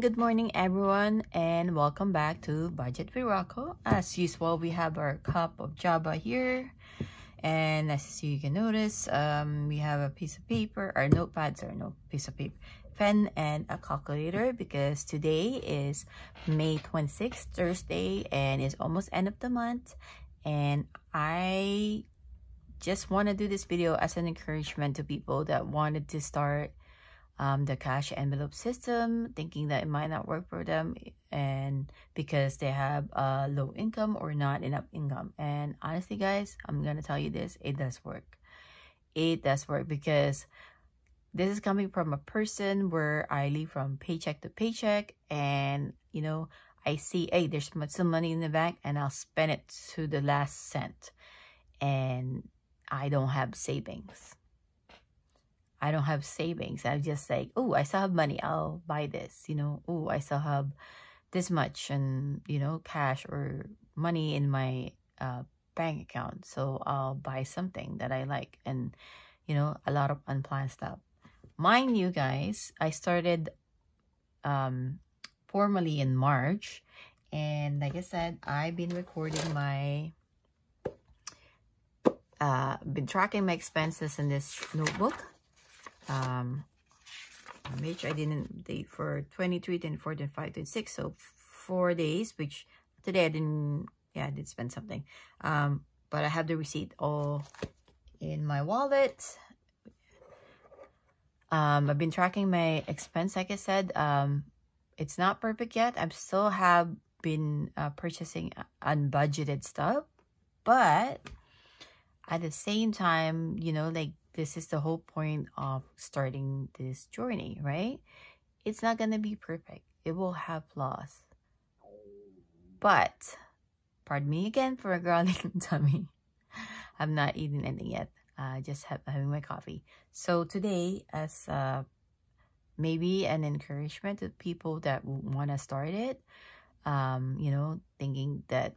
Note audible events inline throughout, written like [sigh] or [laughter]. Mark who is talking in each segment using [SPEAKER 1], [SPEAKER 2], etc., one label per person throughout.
[SPEAKER 1] good morning everyone and welcome back to Budget Viraco. As usual, we have our cup of Java here and as you can notice, um, we have a piece of paper, our notepads or no piece of paper, pen and a calculator because today is May 26th, Thursday and it's almost end of the month and I just want to do this video as an encouragement to people that wanted to start um, the cash envelope system, thinking that it might not work for them and because they have a low income or not enough income. And honestly, guys, I'm going to tell you this, it does work. It does work because this is coming from a person where I live from paycheck to paycheck and, you know, I see, hey, there's some money in the bank and I'll spend it to the last cent. And I don't have savings. I don't have savings. I'm just like, oh, I still have money. I'll buy this. You know, oh, I still have this much and, you know, cash or money in my uh, bank account. So I'll buy something that I like and, you know, a lot of unplanned stuff. Mind you guys, I started um, formally in March. And like I said, I've been recording my uh, been tracking my expenses in this notebook um, which I didn't date for 23, 24, 25, 26. So four days, which today I didn't, yeah, I did spend something. Um, but I have the receipt all in my wallet. Um, I've been tracking my expense, like I said. Um, it's not perfect yet. I still have been uh, purchasing uh, unbudgeted stuff, but at the same time, you know, like this is the whole point of starting this journey, right? It's not going to be perfect. It will have flaws. But, pardon me again for a growling [laughs] tummy. I'm not eating anything yet. I uh, just have, having my coffee. So today, as uh, maybe an encouragement to people that want to start it, um, you know, thinking that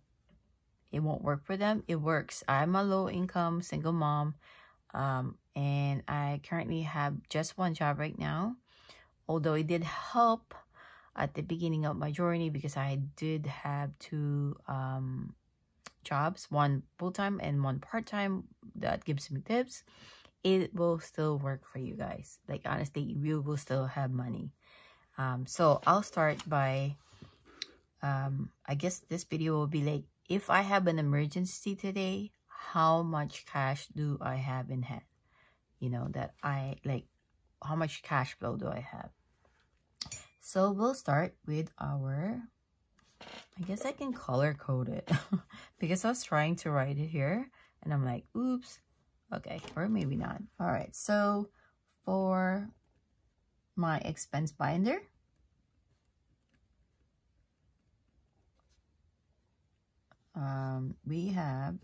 [SPEAKER 1] it won't work for them, it works. I'm a low income single mom. Um, and I currently have just one job right now. Although it did help at the beginning of my journey because I did have two um, jobs, one full-time and one part-time that gives me tips. It will still work for you guys. Like honestly, you will still have money. Um, so I'll start by, um, I guess this video will be like, if I have an emergency today, how much cash do I have in hand? You know, that I like, how much cash flow do I have? So we'll start with our, I guess I can color code it [laughs] because I was trying to write it here and I'm like, oops, okay, or maybe not. All right, so for my expense binder, um, we have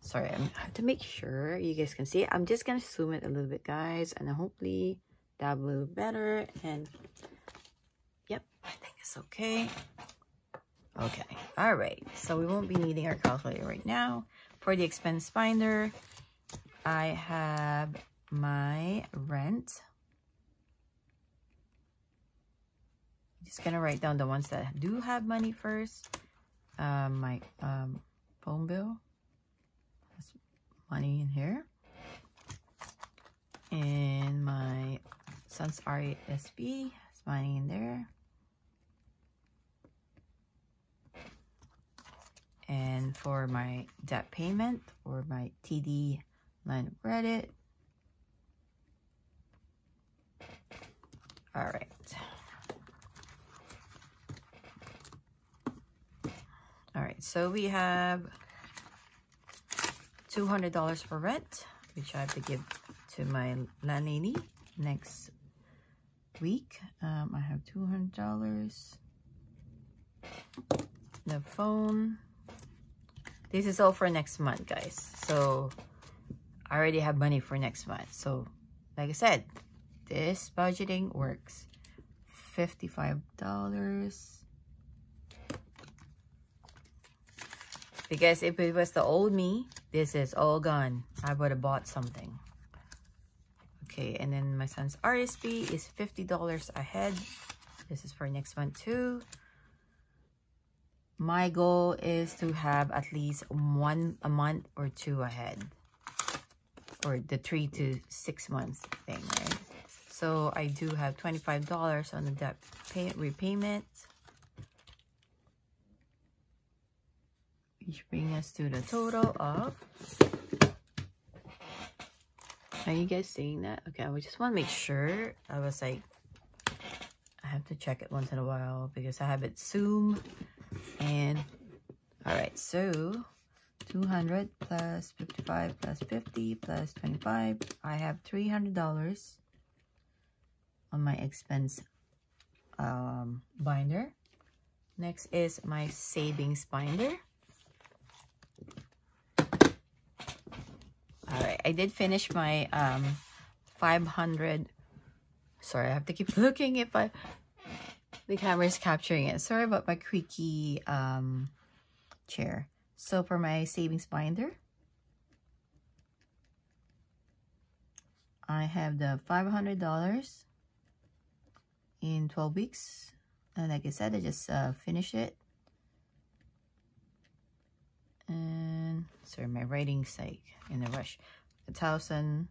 [SPEAKER 1] sorry i have to make sure you guys can see it. i'm just gonna zoom it a little bit guys and hopefully that will be better and yep i think it's okay okay all right so we won't be needing our calculator right now for the expense binder. i have my rent just gonna write down the ones that do have money first Um, my um, phone bill money in here. And my Sense SB is money in there. And for my debt payment or my TD line of credit. All right. All right, so we have $200 for rent, which I have to give to my landlady next week. Um, I have $200. The phone. This is all for next month, guys. So, I already have money for next month. So, like I said, this budgeting works. $55. Because if it was the old me, this is all gone. I would have bought something. Okay, and then my son's RSP is $50 ahead. This is for next month too. My goal is to have at least one a month or two ahead. Or the three to six months thing, right? So I do have $25 on the debt pay repayment. which brings us to the total of are you guys seeing that okay we just want to make sure i was like i have to check it once in a while because i have it zoom and all right so 200 plus 55 plus 50 plus 25 i have 300 dollars on my expense um, binder next is my savings binder All right, I did finish my um, 500. Sorry, I have to keep [laughs] looking if I the camera is capturing it. Sorry about my creaky um, chair. So for my savings binder, I have the $500 in 12 weeks. And like I said, I just uh, finished it and sorry, my writing's like in a rush. A thousand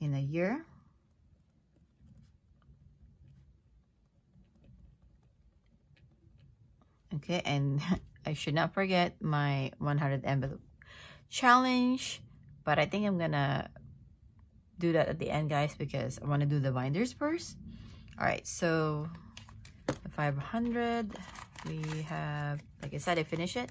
[SPEAKER 1] in a year. Okay, and [laughs] I should not forget my 100 envelope challenge, but I think I'm gonna do that at the end, guys, because I want to do the binders first. All right, so 500, we have, like I said, I finished it.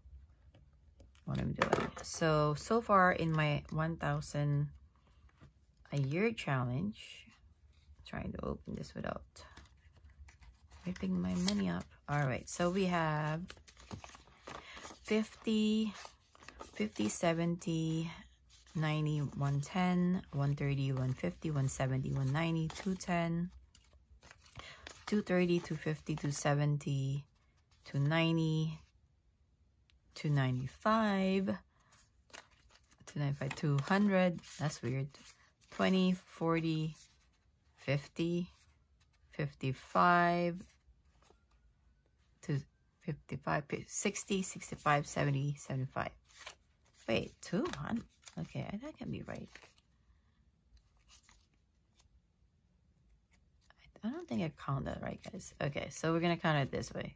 [SPEAKER 1] what I'm doing. So, so far in my 1,000 a year challenge, I'm trying to open this without ripping my money up. All right, so we have 50, 50, 70, 90, 110, 130, 150, 170, 190, 210, 230, 250, 270, 290, 295 295 200 that's weird 20 40 50 55 to 55 60 65 70 75 wait 200 okay that can be right I don't think I counted that right guys okay so we're gonna count it this way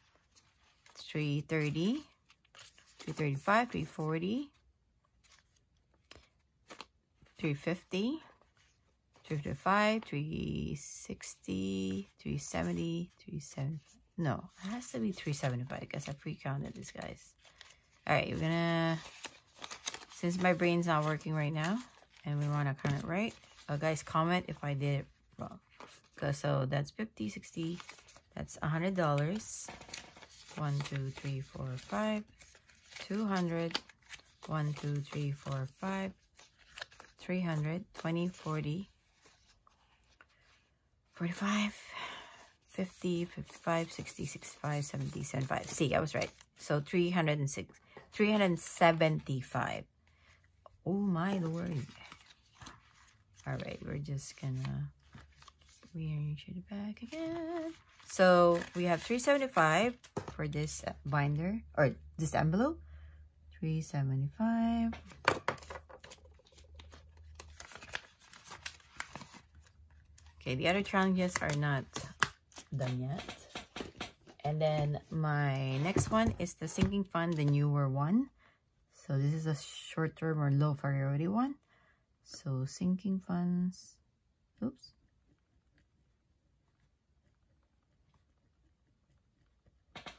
[SPEAKER 1] 330, 335, 340, 350, 355, 360, 370, 370. No, it has to be 375. I guess I pre-counted these guys. All right, we're gonna, since my brain's not working right now, and we want to count it right, uh, guys, comment if I did it wrong. so that's 50, 60, that's $100 one, two, three, four, five, two hundred, one, two, three, four, five, three hundred, twenty, forty, forty-five, fifty, fifty-five, sixty, sixty-five, seventy, seventy-five. See, I was right. So 306, 375. Oh my lord. All right, we're just gonna we rearrange it back again. So we have 375 for this binder or this envelope. 375. Okay, the other challenges are not done yet. And then my next one is the sinking fund, the newer one. So this is a short term or low priority one. So sinking funds, oops.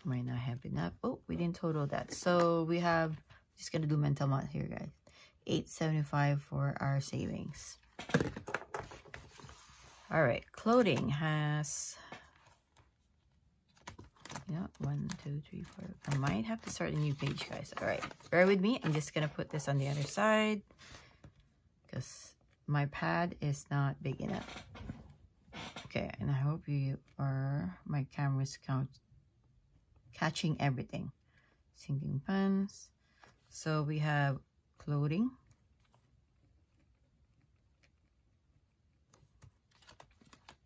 [SPEAKER 1] might not have enough. Oh, we didn't total that. So we have, just going to do mental math here, guys. 875 for our savings. All right, clothing has, yeah one, two, three, four. I might have to start a new page, guys. All right, bear with me. I'm just going to put this on the other side because my pad is not big enough. Okay, and I hope you are, my camera's count, catching everything. Sinking funds. So we have clothing.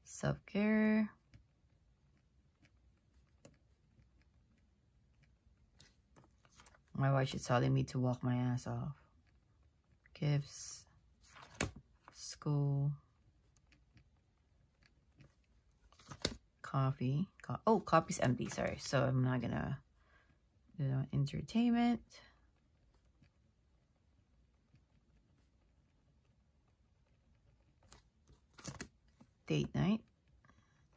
[SPEAKER 1] Self-care. My wife is telling me to walk my ass off. Gifts. School. coffee. Co oh, coffee's empty, sorry. So I'm not gonna you know, entertainment. Date night,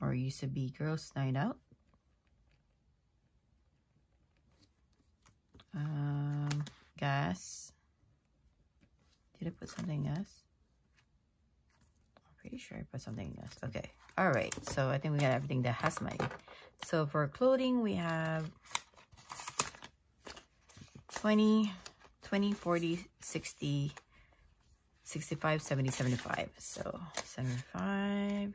[SPEAKER 1] or used to be girls' night out. Um, gas. Did I put something else? I'm pretty sure I put something else. Okay. All right, so I think we got everything that has money. So for clothing, we have 20, 20, 40, 60, 65, 70, 75. So 75.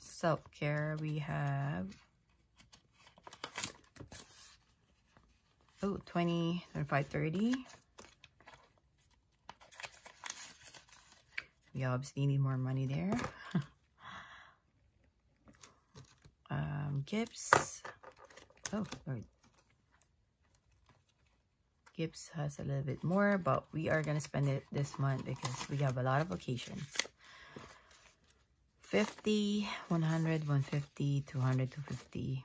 [SPEAKER 1] Self-care, we have oh, 20, 25, 30. We obviously need more money there. [laughs] um, Gifts. Oh, Lord. Gifts has a little bit more, but we are going to spend it this month because we have a lot of occasions. 50, 100, 150, 200, 250.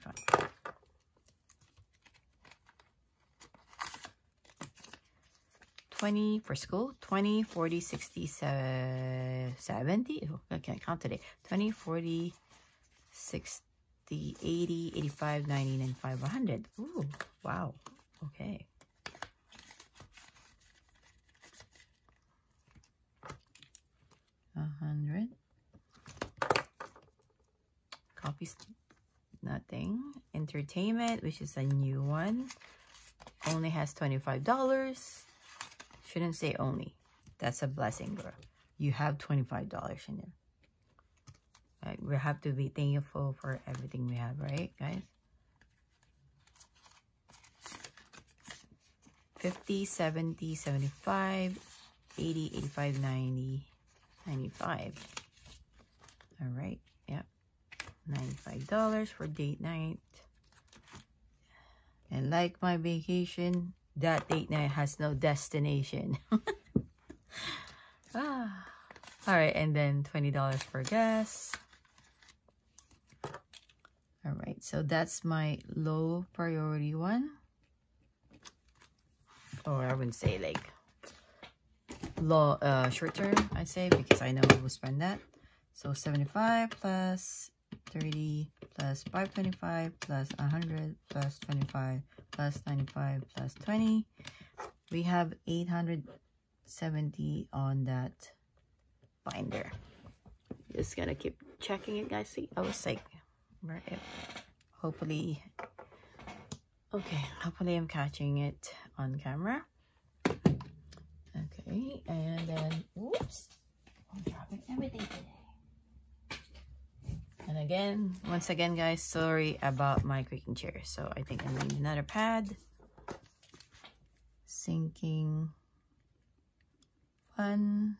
[SPEAKER 1] fun. Twenty for school. 20, 40, 60, 70. Oh, I can't count today. 20, 40, 60, 80, 85, 90, and 500. Ooh, wow. Okay. A hundred. Copy nothing. Entertainment, which is a new one, only has $25. Shouldn't say only. That's a blessing, girl. You have $25 in there. Like, we have to be thankful for everything we have, right, guys? 50, 70, 75, 80, 85, 90, 95. All right. $95 for date night. And like my vacation, that date night has no destination. [laughs] ah. All right, and then $20 for gas. All right, so that's my low priority one. Or oh, I wouldn't say like low, uh, short term, I'd say, because I know we will spend that. So 75 plus 30 plus 525 plus 100 plus 25 plus 95 plus 20. We have 870 on that binder. Just gonna keep checking it, guys. See, I was like, where it? Hopefully, okay, hopefully I'm catching it on camera. Okay, and then, oops, I'm dropping everything today. And again, once again, guys, sorry about my creaking chair. So I think I need another pad. Sinking Fund.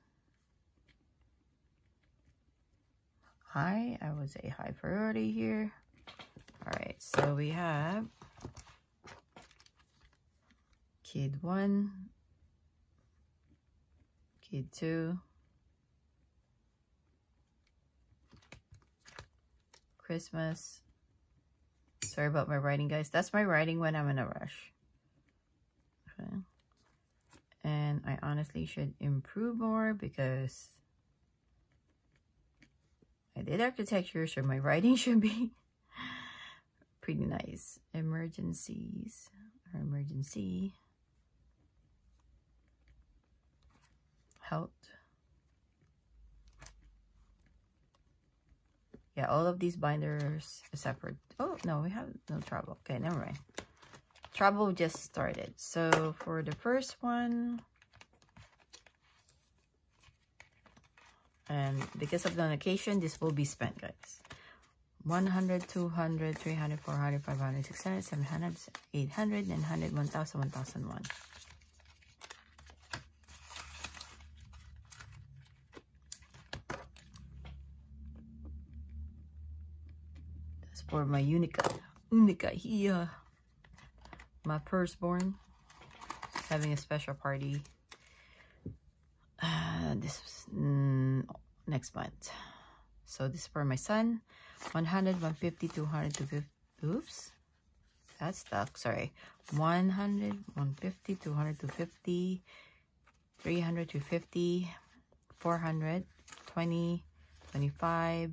[SPEAKER 1] High, I would say high priority here. All right, so we have kid one, kid two, Christmas. Sorry about my writing, guys. That's my writing when I'm in a rush. Okay. And I honestly should improve more because I did architecture, so my writing [laughs] should be pretty nice. Emergencies or emergency. Health. Yeah, all of these binders separate. Oh, no, we have no trouble. Okay, never mind. Trouble just started. So for the first one, and because of the location, this will be spent, guys. 100, 200, 300, 400, 500, 600, 700, 800, 900, 1000, 1001. or my unica, unica here, my firstborn, having a special party. Uh, this mm, next month. So this is for my son, 100, 150, 200, 250. Oops, that's stuck. Sorry, 100, 150, 200, 250, 300, 250, 400, 20, 25,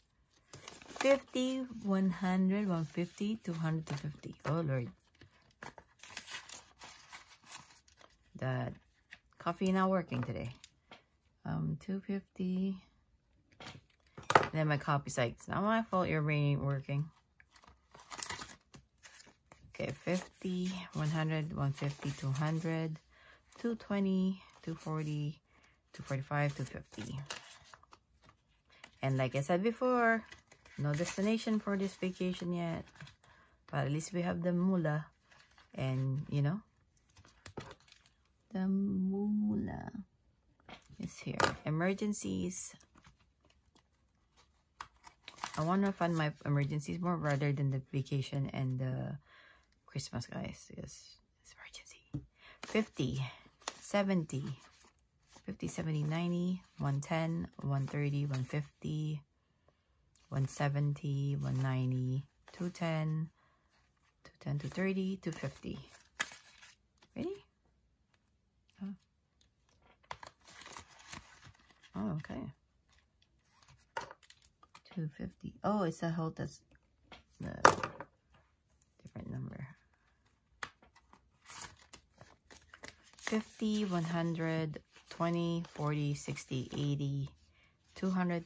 [SPEAKER 1] 50, 100, 150, 250. Oh, Lord. The coffee not working today. Um, 250. And then my copy site. it's not my fault your brain ain't working. Okay, 50, 100, 150, 200, 220, 240, 245, 250. And like I said before, no destination for this vacation yet but at least we have the mula and you know the mula is here emergencies i want to fund my emergencies more rather than the vacation and the christmas guys yes it's emergency 50 70 50 70 90 110 130 150 170, 190, 210, 210 to 30, 250. Ready? Oh. oh okay. 250. Oh, it's a whole that's the different number. 50, 100, 20, 40, 60, 80, 200,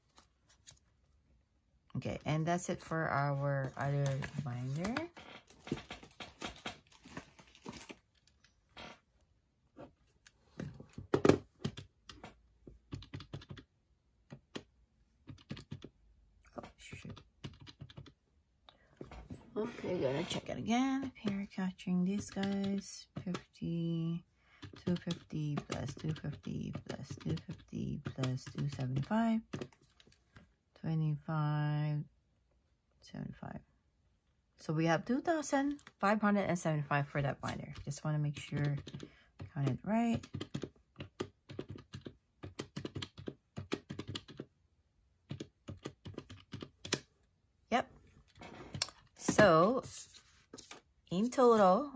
[SPEAKER 1] Okay, and that's it for our other binder. Oh, okay, gotta check it again. Here, catching these guys. 50, 250 plus 250 plus 250 plus 275. 75. So we have 2,575 for that binder. Just want to make sure I count it right. Yep. So in total,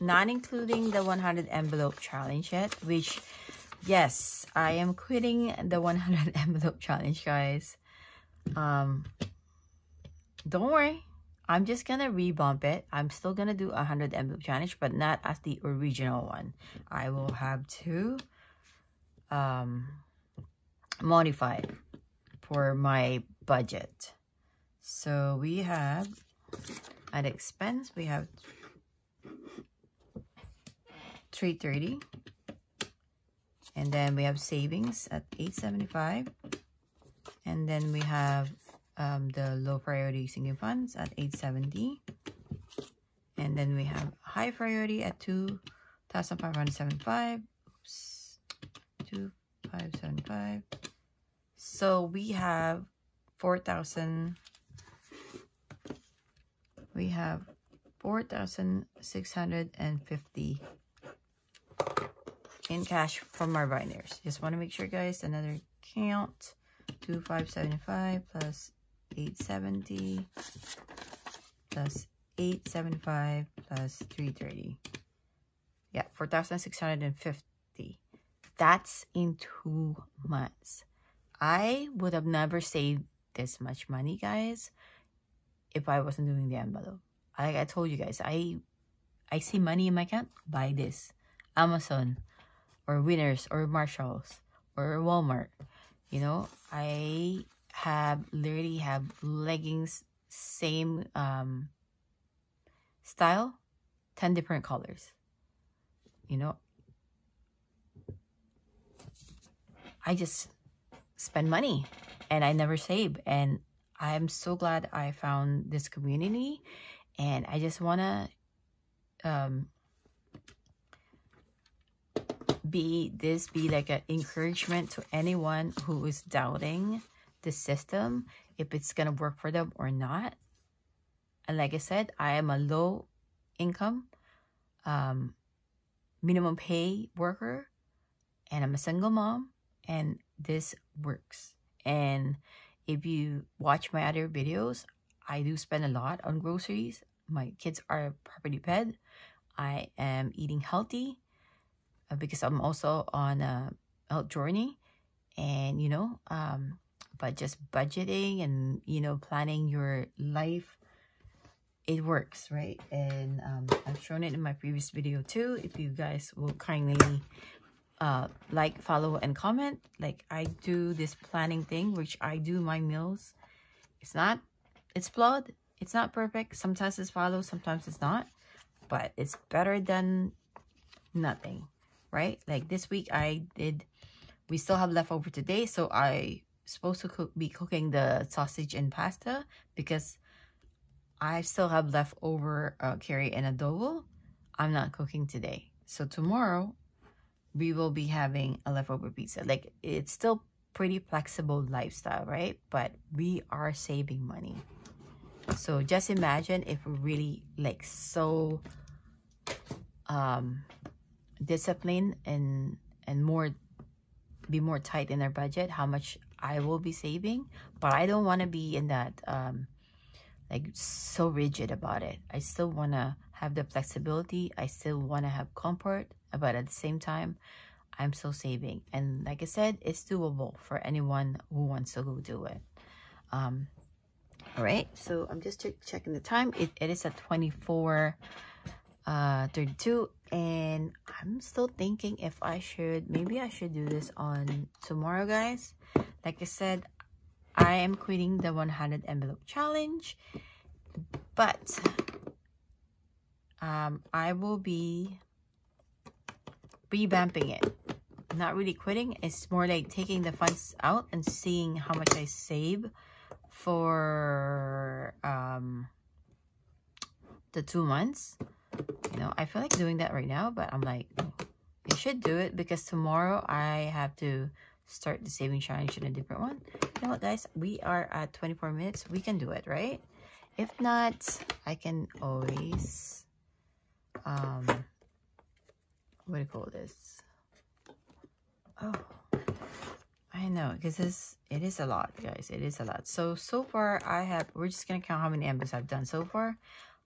[SPEAKER 1] not including the 100 envelope challenge yet, which yes, I am quitting the 100 [laughs] envelope challenge, guys. Um, don't worry. I'm just going to rebump it. I'm still going to do a 100 envelope challenge, but not as the original one. I will have to um, modify it for my budget. So we have, at expense, we have 330 and then we have savings at 875 and then we have um, the low priority sinking funds at 870. And then we have high priority at 2,575. Oops, 2,575. So we have 4,000. We have 4,650 in cash from our binaries. Just want to make sure, guys, another count. 2575 plus 870 plus 875 plus 330. Yeah, 4650 That's in two months. I would have never saved this much money, guys, if I wasn't doing the envelope. Like I told you guys, I I see money in my account, buy this. Amazon or Winners or Marshalls or Walmart you know i have literally have leggings same um style 10 different colors you know i just spend money and i never save and i'm so glad i found this community and i just want to um be this be like an encouragement to anyone who is doubting the system, if it's going to work for them or not. And like I said, I am a low income, um, minimum pay worker, and I'm a single mom, and this works. And if you watch my other videos, I do spend a lot on groceries. My kids are properly fed. I am eating healthy. Uh, because I'm also on a health journey and you know um but just budgeting and you know planning your life it works right and um, I've shown it in my previous video too if you guys will kindly uh, like follow and comment like I do this planning thing which I do my meals it's not it's flawed it's not perfect sometimes it's followed sometimes it's not but it's better than nothing right? Like this week I did, we still have leftover today. So I supposed to cook, be cooking the sausage and pasta because I still have leftover uh, curry and adobo. I'm not cooking today. So tomorrow we will be having a leftover pizza. Like it's still pretty flexible lifestyle, right? But we are saving money. So just imagine if we're really like so um Discipline and and more be more tight in their budget how much i will be saving but i don't want to be in that um like so rigid about it i still want to have the flexibility i still want to have comfort but at the same time i'm still saving and like i said it's doable for anyone who wants to go do it um all right so i'm just checking the time it, it is at 24 uh 32 and i'm still thinking if i should maybe i should do this on tomorrow guys like i said i am quitting the 100 envelope challenge but um i will be revamping it not really quitting it's more like taking the funds out and seeing how much i save for um the two months you know, I feel like doing that right now, but I'm like, I should do it because tomorrow I have to start the saving challenge in a different one. You know what, guys? We are at 24 minutes. We can do it, right? If not, I can always, um, what do you call this? Oh, I know, because it's it is a lot, guys. It is a lot. So so far I have we're just gonna count how many ambos I've done so far.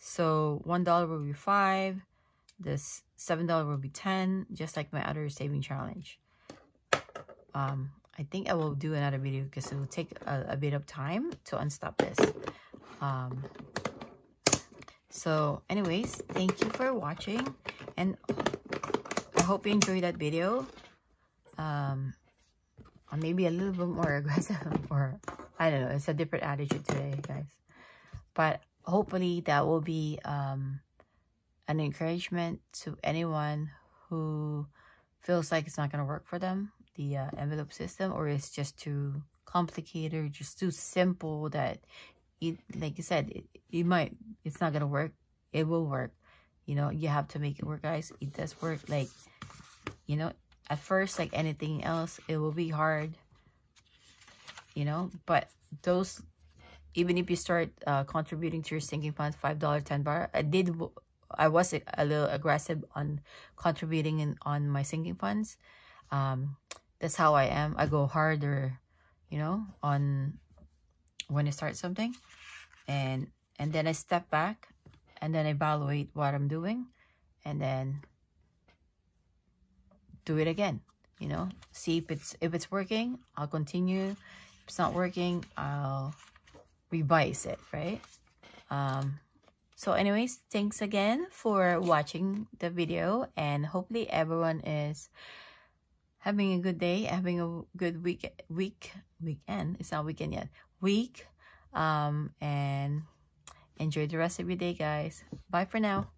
[SPEAKER 1] So $1 will be 5 This $7 will be 10 just like my other saving challenge. Um, I think I will do another video because it will take a, a bit of time to unstop this. Um, so anyways, thank you for watching and I hope you enjoyed that video. Um, maybe a little bit more [laughs] aggressive or I don't know. It's a different attitude today, guys. But hopefully that will be um, an encouragement to anyone who feels like it's not going to work for them, the uh, envelope system, or it's just too complicated or just too simple that, it, like you said, it, it might, it's not going to work. It will work. You know, you have to make it work, guys. It does work. Like, you know, at first, like anything else, it will be hard, you know, but those even if you start uh, contributing to your sinking fund, five dollar, ten bar. I did, I was a little aggressive on contributing in, on my sinking funds. Um, that's how I am. I go harder, you know, on when I start something, and and then I step back, and then evaluate what I'm doing, and then do it again. You know, see if it's if it's working, I'll continue. If it's not working, I'll revise it, right? Um, so anyways, thanks again for watching the video and hopefully everyone is having a good day, having a good week, week, weekend. It's not weekend yet. Week. Um, and enjoy the rest of your day, guys. Bye for now.